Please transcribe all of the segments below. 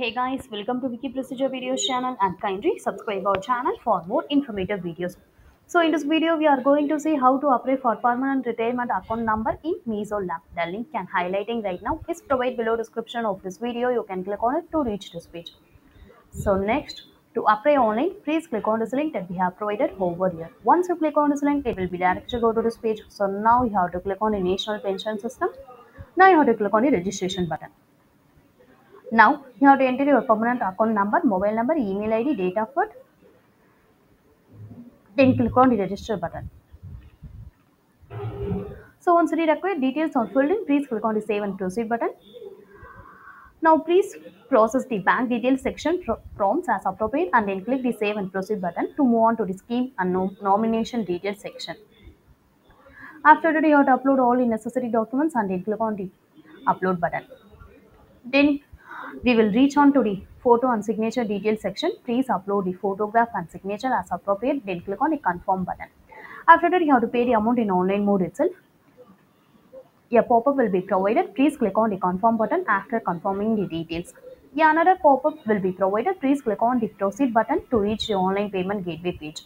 Hey guys, welcome to Wiki Procedure Videos channel and kindly subscribe our channel for more informative videos. So in this video, we are going to see how to apply for permanent retirement account number in Mizoram. The link I'm highlighting right now is provided below description of this video. You can click on it to reach this page. So next, to apply online, please click on this link that we have provided over here. Once you click on this link, it will be directed to go to this page. So now you have to click on the National Pension System. Now you have to click on the registration button. Now you have to enter your permanent account number, mobile number, email ID, date of birth. Then click on the register button. So once the required details are filled in, please click on the save and proceed button. Now please process the bank details section pro- prompts as appropriate and then click the save and proceed button to move on to the scheme and nom- nomination details section. After that you have to upload all the necessary documents and then click on the upload button. Then we will reach on to the photo and signature details section. Please upload the photograph and signature as appropriate. Then click on the confirm button. After that, you have to pay the amount in online mode itself. A pop-up will be provided. Please click on the confirm button after confirming the details. Yeah, another pop-up will be provided. Please click on the proceed button to reach the online payment gateway page.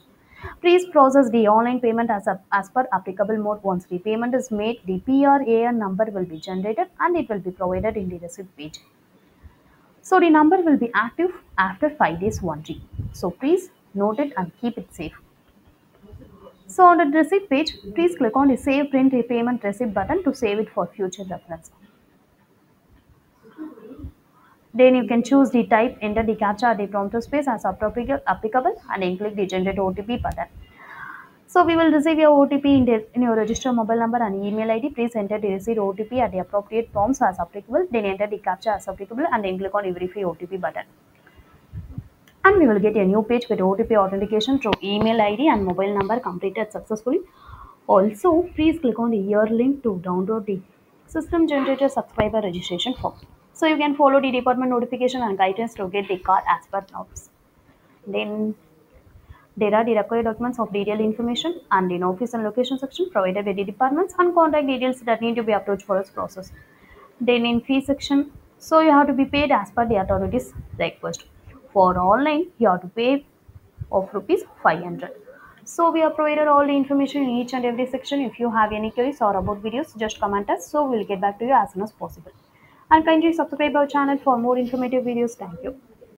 Please process the online payment as, a, as per applicable mode. Once the payment is made, the PRAN number will be generated and it will be provided in the receipt page. So the number will be active after 5 days only. So please note it and keep it safe. So on the receipt page, please click on the Save Print Repayment Receipt button to save it for future reference. Then you can choose the type, enter the captcha the prompter space as applicable and then click the Generate OTP button. So we will receive your OTP in, in your register mobile number and email ID. Please enter the receipt OTP at the appropriate prompts as applicable. Then enter the captcha as applicable and then click on Verify OTP button. And we will get a new page with OTP authentication through email ID and mobile number completed successfully. Also, please click on the here link to download the system generator subscriber registration form. So you can follow the department notification and guidance to get the card as per norms. Then there are the required documents of detailed information and in office and location section provided by the departments and contact details that need to be approached for this process. Then in fee section, so you have to be paid as per the authorities request. For online, you have to pay of rupees 500. So we have provided all the information in each and every section. If you have any queries or about videos, just comment us. So we'll get back to you as soon as possible. And kindly subscribe our channel for more informative videos. Thank you.